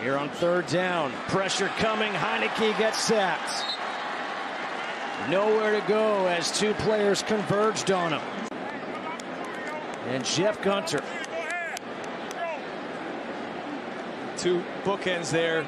Here on third down, pressure coming. Heinicke gets sacked. Nowhere to go as two players converged on him. And Jeff Gunter. Two bookends there.